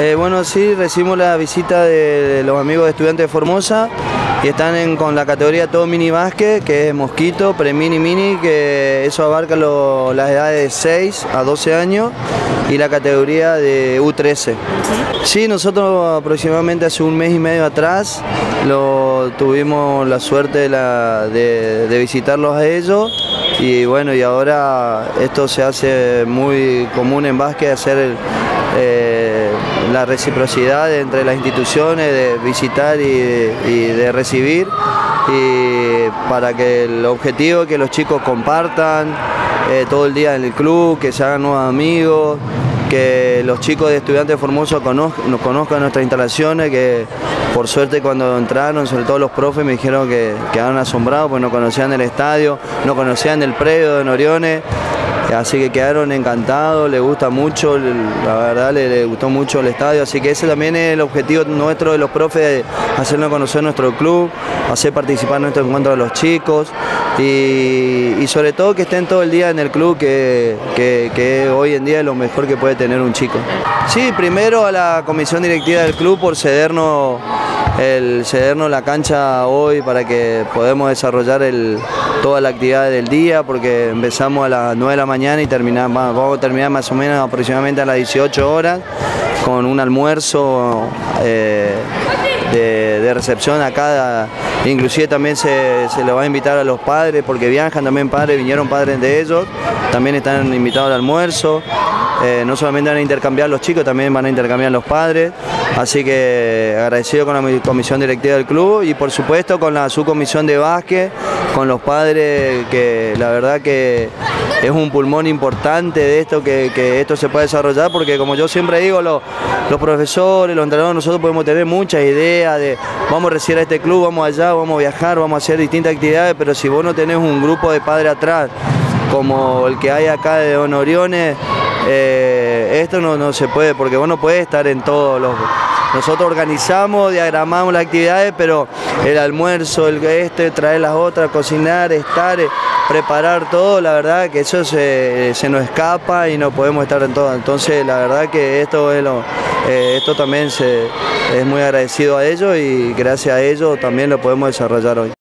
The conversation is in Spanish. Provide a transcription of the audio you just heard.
Eh, bueno, sí, recibimos la visita de los amigos de estudiantes de Formosa y están con la categoría todo mini básquet, que es mosquito, pre-mini mini, que eso abarca las edades de 6 a 12 años y la categoría de U13. Sí, nosotros aproximadamente hace un mes y medio atrás lo, tuvimos la suerte de, de visitarlos a ellos y bueno, y ahora esto se hace muy común en básquet, hacer el, eh, la reciprocidad entre las instituciones de visitar y, de recibir y para que el objetivo es que los chicos compartan eh, todo el día en el club, que se hagan nuevos amigos, que los chicos de estudiantes de Formosa nos conozcan nuestras instalaciones, que por suerte cuando entraron, sobre todo los profes, me dijeron que quedaron asombrados porque no conocían el estadio, no conocían el predio de Noriones Así que quedaron encantados, les gusta mucho, la verdad les, gustó mucho el estadio, así que ese también es el objetivo nuestro de los profes, hacernos conocer nuestro club, hacer participar en nuestro encuentro a los chicos y, sobre todo que estén todo el día en el club, que hoy en día es lo mejor que puede tener un chico. Sí, primero a la comisión directiva del club por cedernos el cedernos la cancha hoy para que podamos desarrollar toda la actividad del día, porque empezamos a las 9 de la mañana y terminamos, vamos a terminar más o menos aproximadamente a las 18 horas con un almuerzo eh, de, recepción acá, inclusive también se, se le va a invitar a los padres, porque viajan también padres, vinieron padres de ellos, también están invitados al almuerzo. Eh, no solamente van a intercambiar los chicos, también van a intercambiar los padres. Así que agradecido con la comisión directiva del club y por supuesto con la subcomisión de básquet, con los padres, que la verdad que es un pulmón importante de esto, que, esto se pueda desarrollar, porque como yo siempre digo, los, profesores, los entrenadores, nosotros podemos tener muchas ideas de vamos a recibir a este club, vamos allá, vamos a viajar, vamos a hacer distintas actividades, pero si vos no tenés un grupo de padres atrás, como el que hay acá de Don Oriones, eh, esto no, se puede, porque vos no podés estar en todos los... Nosotros organizamos, diagramamos las actividades, pero el almuerzo, el este, traer las otras, cocinar, estar, eh, preparar todo, la verdad que eso se, nos escapa y no podemos estar en todo. Entonces la verdad que esto es lo, eh, esto también se, es muy agradecido a ellos y gracias a ellos también lo podemos desarrollar hoy.